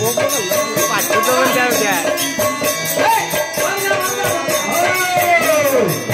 我不能乱发节奏，对不对？哎，我讲的对不对？